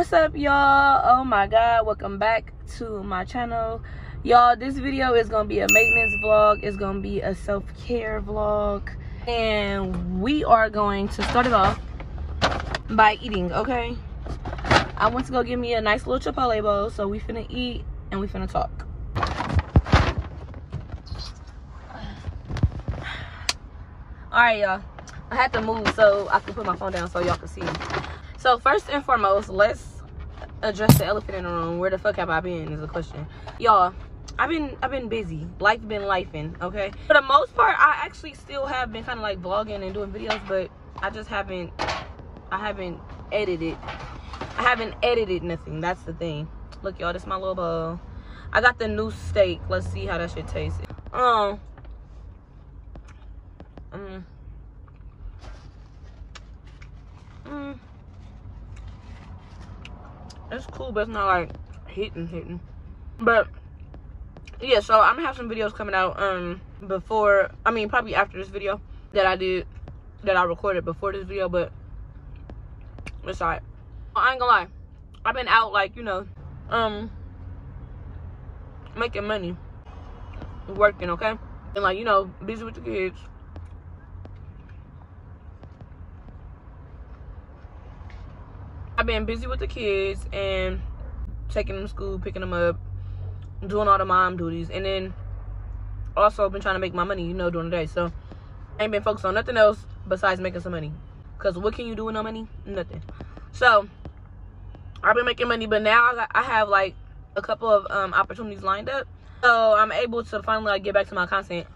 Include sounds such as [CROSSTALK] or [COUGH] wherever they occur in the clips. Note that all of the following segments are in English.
what's up y'all? Oh my god welcome back to my channel. Y'all this video is gonna be a maintenance vlog. It's gonna be a self-care vlog. And we are going to start it off by eating okay? I went to go get me a nice little chipotle bowl so we finna eat and we finna talk. All right y'all. I had to move so i can put my phone down so y'all can see. So first and foremost, let's address the elephant in the room. Where the fuck have I been is a question. Y'all, I've been I've been busy. Life been lifing, okay? For the most part, I actually still have been kind of like vlogging and doing videos, but I just haven't I haven't edited. I haven't edited nothing. That's the thing. Look, y'all, this my little bowl. I got the new steak. Let's see how that shit tastes. Um. Mm. Mm it's cool, but it's not like hitting, hitting. But yeah, so I'm gonna have some videos coming out um before I mean probably after this video that I did that I recorded before this video, but it's alright. I ain't gonna lie. I've been out like, you know, um making money. Working, okay? And like, you know, busy with the kids. Been busy with the kids and taking them to school, picking them up, doing all the mom duties, and then also been trying to make my money, you know, during the day. So I ain't been focused on nothing else besides making some money. Cause what can you do with no money? Nothing. So I've been making money, but now I, have like a couple of um, opportunities lined up. So I'm able to finally like get back to my content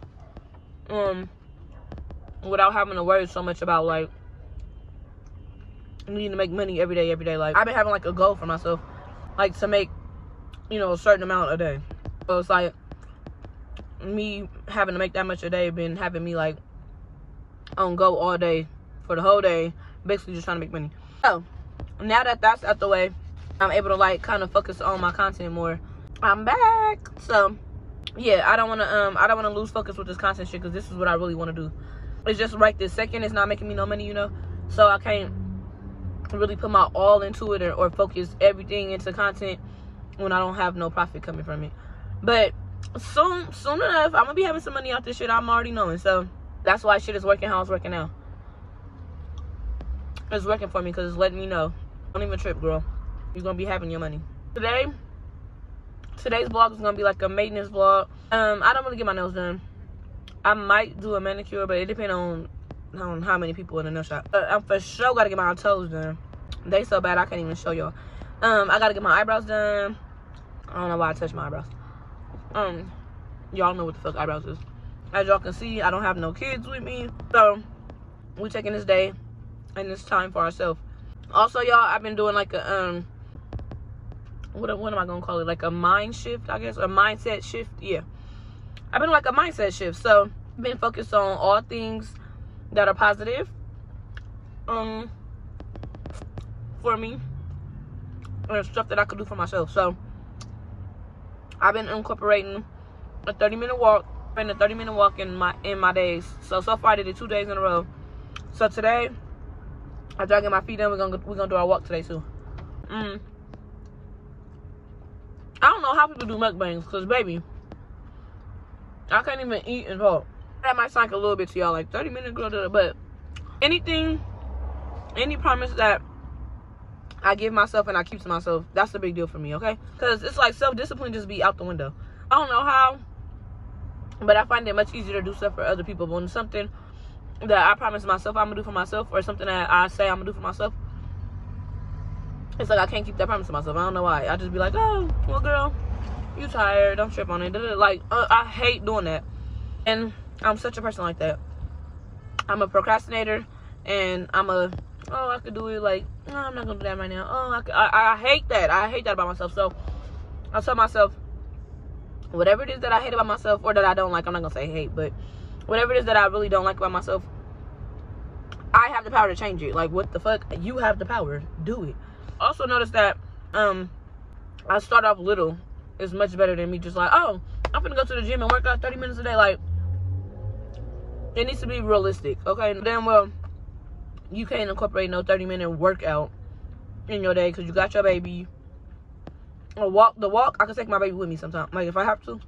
um without having to worry so much about like needing to make money every day, every day. Like I've been having like a goal for myself, like to make, you know, a certain amount a day. So it's like me having to make that much a day been having me like on go all day for the whole day, basically just trying to make money. So now that that's out the way, I'm able to like kind of focus on my content more. I'm back. So yeah, I don't want to um I don't want to lose focus with this content shit because this is what I really want to do. It's just right this second. It's not making me no money, you know. So I can't really put my all into it or, or focus everything into content when I don't have no profit coming from it. But soon, soon enough, I'm gonna be having some money out this shit. I'm already knowing. So that's why shit is working how it's working now. It's working for me because it's letting me know. Don't even trip, girl. You're gonna be having your money. Today, today's vlog is gonna be like a maintenance vlog. Um, I don't really get my nails done. I might do a manicure, but it depends on on how many people in the nail shop. Uh, I'm for sure gotta get my toes done. They so bad I can't even show y'all. Um, I gotta get my eyebrows done. I don't know why I touched my eyebrows. Um, y'all know what the fuck eyebrows is. As y'all can see, I don't have no kids with me. So, we taking this day and this time for ourselves. Also, y'all, I've been doing like a, um, what, what am I gonna call it? Like a mind shift, I guess, a mindset shift. Yeah. I've been like a mindset shift. So, been focused on all things that are positive um for me and stuff that I could do for myself. So I've been incorporating a 30 minute walk and a 30 minute walk in my in my days. So so far I did it two days in a row. So today after I get my feet in, we're gonna we're gonna do our walk today too. Mm. I don't know how people do mukbangs, cause baby, I can't even eat and talk that might sound like a little bit to y'all, like 30 minute girl, but anything, any promise that I give myself and I keep to myself, that's the big deal for me, okay? Because it's like self-discipline just be out the window. I don't know how, but I find it much easier to do stuff for other people. But when something that I promise myself I'm gonna do for myself, or something that I say I'm gonna do for myself, it's like I can't keep that promise to myself. I don't know why. I just be like, oh, well, girl, you tired? Don't trip on it. Like, uh, I hate doing that. And I'm such a person like that. I'm a procrastinator, and I'm a oh I could do it like no I'm not gonna do that right now. Oh I, could, I, I hate that. I hate that about myself. So I tell myself whatever it is that I hate about myself or that I don't like. I'm not gonna say hate, but whatever it is that I really don't like about myself, I have the power to change it. Like what the fuck? You have the power. Do it. Also notice that um I start off little is much better than me just like oh I'm gonna go to the gym and work out 30 minutes a day like it needs to be realistic, okay? Then, well, you can't incorporate no 30 minute workout in your day because you got your baby. A walk, the walk, I can take my baby with me sometimes. Like if I have to,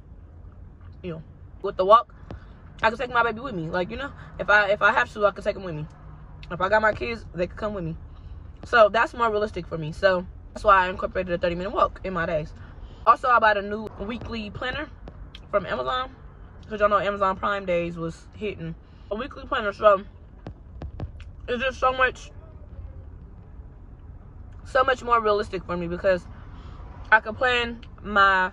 you know, with the walk, I can take my baby with me. Like you know, if I if I have to, I can take them with me. If I got my kids, they can come with me. So that's more realistic for me. So that's why I incorporated a 30 minute walk in my days. Also, I bought a new weekly planner from Amazon because y'all know Amazon Prime Days was hitting. A weekly planner, so it's just so much, so much more realistic for me because I can plan my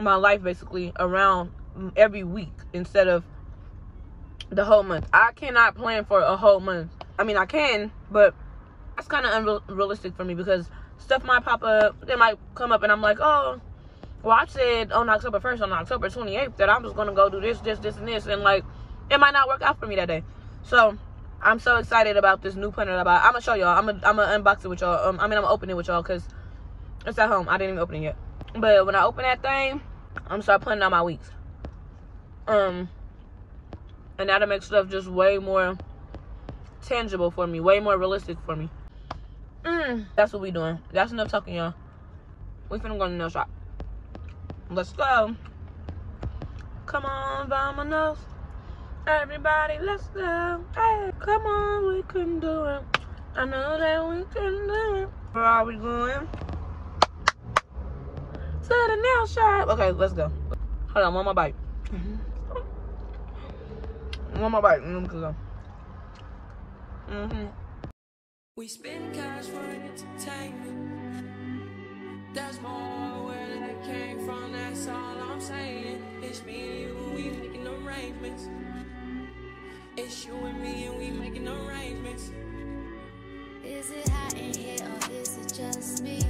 my life basically around every week instead of the whole month. I cannot plan for a whole month. I mean, I can, but that's kind of unrealistic for me because stuff might pop up. It might come up, and I'm like, oh, well, I said on October 1st, on October 28th, that I'm just gonna go do this, this, this, and this, and like, it might not work out for me that day. So, I'm so excited about this new planner that I bought. I'm gonna show y'all. I'm gonna, I'm gonna unbox it with y'all. Um, I mean, I'm gonna open it with y'all because it's at home. I didn't even open it yet. But when I open that thing, I'm start planning out my weeks. Um, and that'll make stuff just way more tangible for me, way more realistic for me. Mm, that's what we doing. That's enough talking, y'all. We finna go to the nail shop. Let's go. Come on, vamonos. Everybody, let's go. Hey, come on, we can do it. I know that we can do it. Where are we going? To the nail shop. Okay, let's go. Hold on, one more bite. Mm-hmm. One more bite, and then go. Mm-hmm. We spend cash for entertainment. There's more came from, that's all I'm saying. It's me and you, we making arrangements. It's you and me, and we making arrangements. Is it hot in here, or is it just me?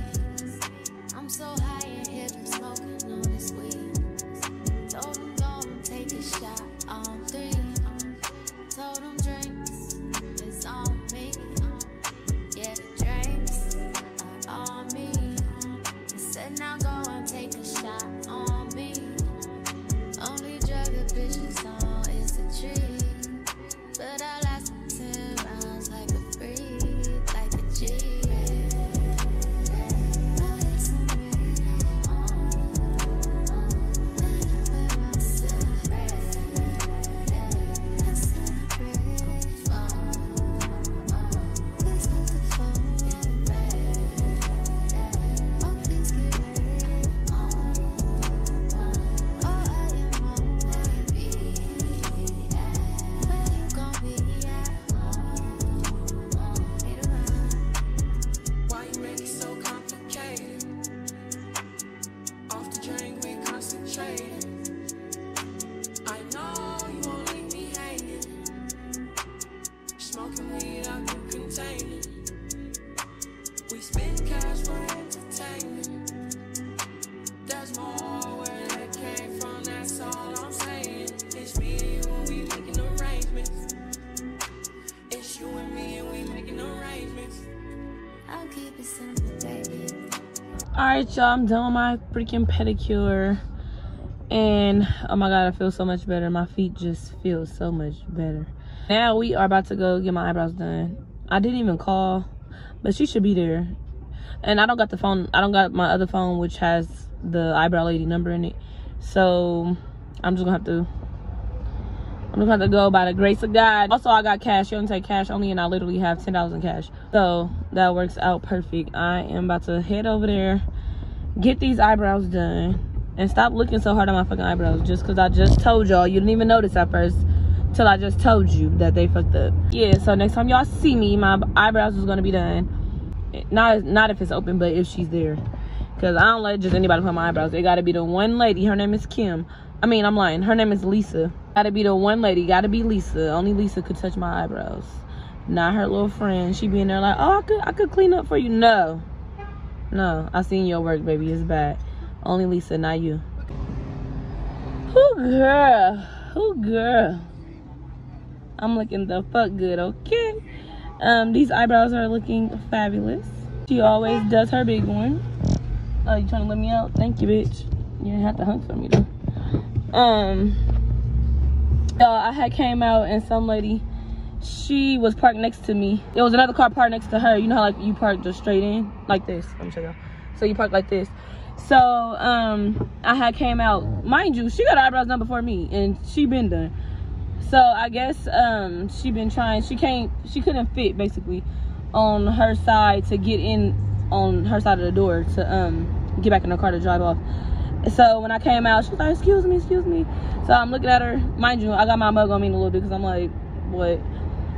Alright, y'all, I'm done with my freaking pedicure. And oh my god, I feel so much better. My feet just feel so much better. Now we are about to go get my eyebrows done. I didn't even call, but she should be there. And I don't got the phone, I don't got my other phone, which has the eyebrow lady number in it. So I'm just gonna have to I'm gonna have to go by the grace of God. Also, I got cash. You don't take cash only, and I literally have ten dollars in cash. So that works out perfect. I am about to head over there, get these eyebrows done, and stop looking so hard at my fucking eyebrows. Just because I just told y'all, you didn't even notice at first, till I just told you that they fucked up. Yeah. So next time y'all see me, my eyebrows is gonna be done. Not not if it's open, but if she's there. Cause I don't let just anybody put my eyebrows. It gotta be the one lady. Her name is Kim. I mean, I'm lying. Her name is Lisa. Gotta be the one lady. Gotta be Lisa. Only Lisa could touch my eyebrows. Not her little friend. She be in there like, oh, I could, I could clean up for you. No, no. I seen your work, baby. It's bad. Only Lisa, not you. Who girl? Who girl? I'm looking the fuck good, okay? Um, these eyebrows are looking fabulous. She always does her big one. Oh, you trying to let me out? Thank you, bitch. You didn't have to hunt for me though. Um, uh, I had came out and some lady she was parked next to me. There was another car parked next to her. You know how like you park just straight in like this. Let me show y'all. So you park like this. So um, I had came out. Mind you, she got eyebrows done before me, and she been done. So I guess um, she been trying. She can't. She couldn't fit basically on her side to get in on her side of the door to um get back in the car to drive off. So when I came out, she was like, "Excuse me, excuse me." So I'm looking at her. Mind you, I got my mug on me a little bit because I'm like, "What?"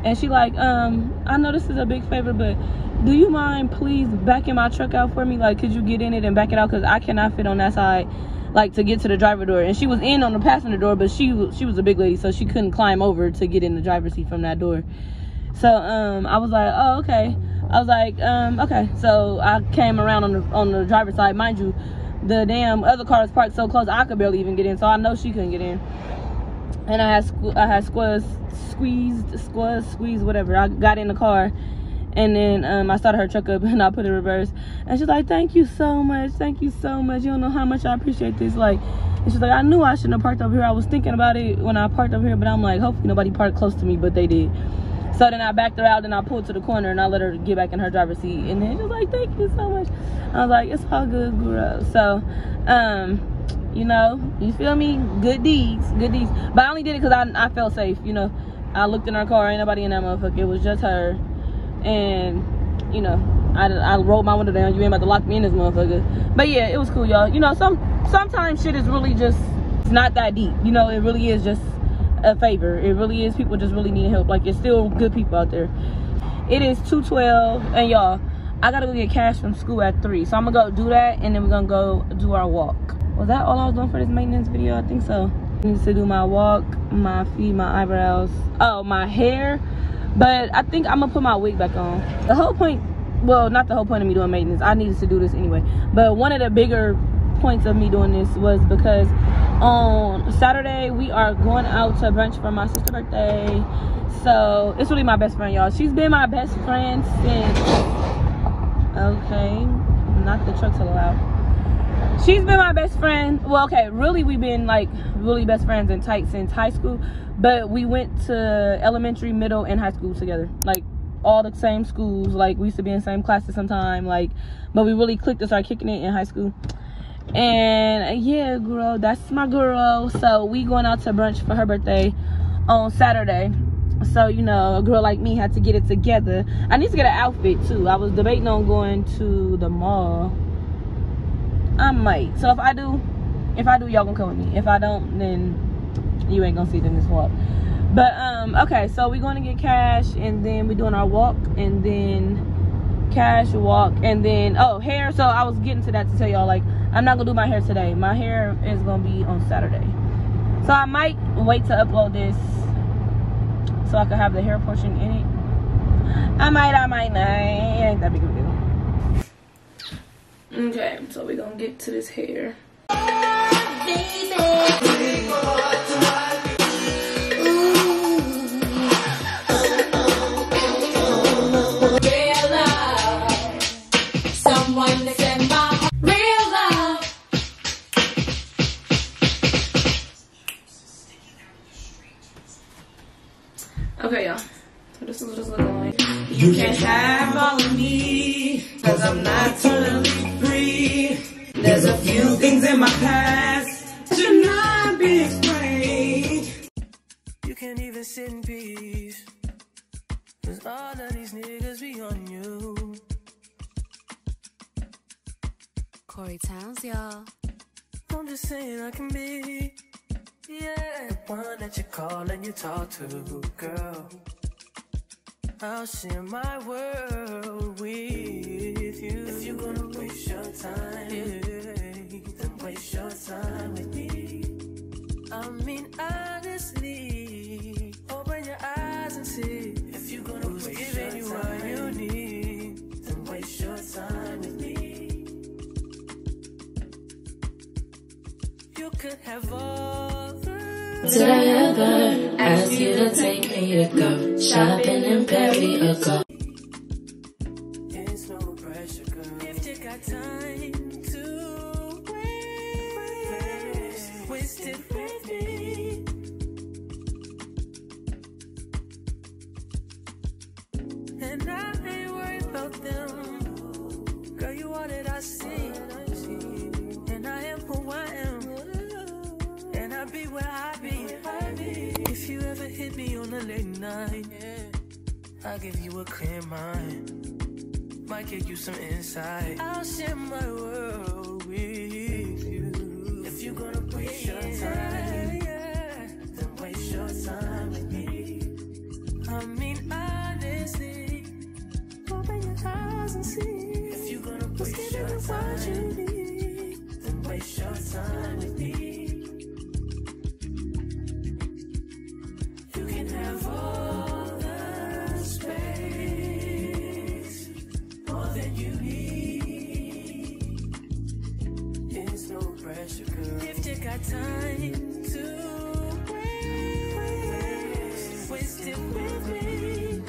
And she like, um, I know this is a big favor, but do you mind please backing my truck out for me? Like, could you get in it and back it out? Cause I cannot fit on that side, like to get to the driver door. And she was in on the passenger door, but she she was a big lady, so she couldn't climb over to get in the driver's seat from that door. So um, I was like, oh okay. I was like, um, okay. So I came around on the on the driver's side, mind you, the damn other car was parked so close I could barely even get in. So I know she couldn't get in. And I had I had squares squeezed, squeezed, squeezed, whatever. I got in the car and then um, I started her truck up [LAUGHS] and I put it in reverse. And she's like, thank you so much. Thank you so much. You don't know how much I appreciate this. Like, and she's like, I knew I shouldn't have parked over here. I was thinking about it when I parked over here, but I'm like, hopefully nobody parked close to me, but they did. So then I backed her out and I pulled to the corner and I let her get back in her driver's seat. And then she's like, thank you so much. I was like, it's all good, girl. So, um, you know, you feel me? Good deeds, good deeds. But I only did it because I, I felt safe, you know. I looked in her car, ain't nobody in that motherfucker. It was just her. And, you know, I, I rolled my window down. You ain't about to lock me in this motherfucker. But yeah, it was cool, y'all. You know, some sometimes shit is really just it's not that deep. You know, it really is just a favor. It really is people just really need help. Like it's still good people out there. It is 212 and y'all, I gotta go get cash from school at 3. So I'm gonna go do that and then we're gonna go do our walk. Was that all I was doing for this maintenance video? I think so. I need to do my walk, my feet, my eyebrows, oh, my hair. But I think I'm gonna put my wig back on. The whole point, well, not the whole point of me doing maintenance. I needed to do this anyway. But one of the bigger points of me doing this was because on Saturday we are going out to brunch for my sister's birthday. So it's really my best friend, y'all. She's been my best friend since okay, not the truck's allowed she's been my best friend. Well okay really we've been like really best friends and tight since high school but we went to elementary middle and high school together. Like all the same schools. Like we used to be in the same classes sometime like but we really clicked and started kicking it in high school. And yeah girl that's my girl. So we going out to brunch for her birthday on saturday. So you know a girl like me had to get it together. I need to get an outfit too. I was debating on going to the mall I might. So if I do, if I do, y'all gonna come with me. If I don't, then you ain't gonna see in this walk. But um, okay, so we're gonna get cash and then we're doing our walk and then cash walk and then oh hair. So I was getting to that to tell y'all like I'm not gonna do my hair today. My hair is gonna be on Saturday. So I might wait to upload this so I can have the hair portion in it. I might, I might not. It ain't that big of a deal. Okay, so we're gonna get to this hair. Okay, y'all. So this is what it's looking like. You can't have all of me, cause I'm not totally things in my past should not be explained. You can't even sit in peace. Cause all of these niggas be on you. Corey Towns, y'all. I'm just saying I can be, yeah, the one that you call and you talk to, girl. I'll share my world with you. If you're gonna waste your time, yeah, then waste your time with me. I mean, honestly, open your eyes and see. If you're gonna Who's waste giving you what you need, then waste your time with me. You could have all did I ever ask you to take me to go shopping in Perry or go? You ever hit me on a late night, I'll give you a clear mind. Might give you some insight. I'll share my world with you. If you're gonna waste your time, then waste your time with me. I mean, honestly, open your eyes and see. If you're gonna waste your time, you need, then waste your time with me. Time to waste, waste it with me.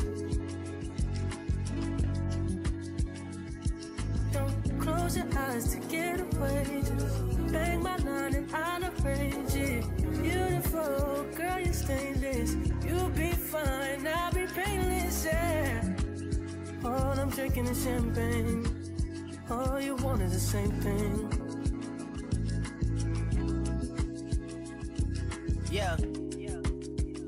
Don't close your eyes to get away. Just bang my line and I'll arrange it. Beautiful, girl, you're stainless. You'll be fine, I'll be painless, yeah. All I'm drinking is champagne. All you want is the same thing. Yeah.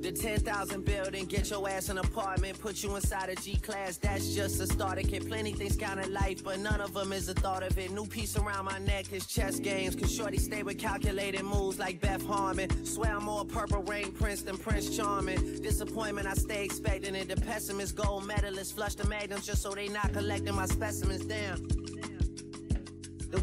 The 10,000 building, get your ass an apartment, put you inside a G class. That's just a starter kit. Plenty things count in life, but none of them is a thought of it. New piece around my neck is chess games. Cause Shorty stay with calculated moves like Beth Harmon. Swear I'm more purple rain prince than Prince Charming. Disappointment, I stay expecting it. The pessimist, gold medalist, flush the magnums just so they not collecting my specimens. Damn.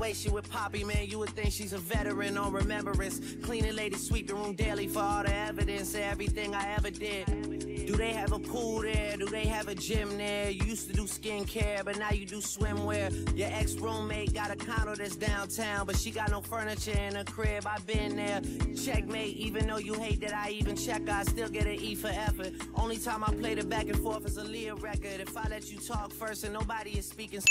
The way she with Poppy, man, you would think she's a veteran on remembrance. Cleaning lady, sweep the room daily for all the evidence of everything I ever did. Do they have a pool there? Do they have a gym there? You used to do skincare, but now you do swimwear. Your ex roommate got a condo that's downtown, but she got no furniture in her crib. I've been there. Checkmate, even though you hate that I even check, I still get an E for effort. Only time I played it back and forth is a Aaliyah record. If I let you talk first and nobody is speaking.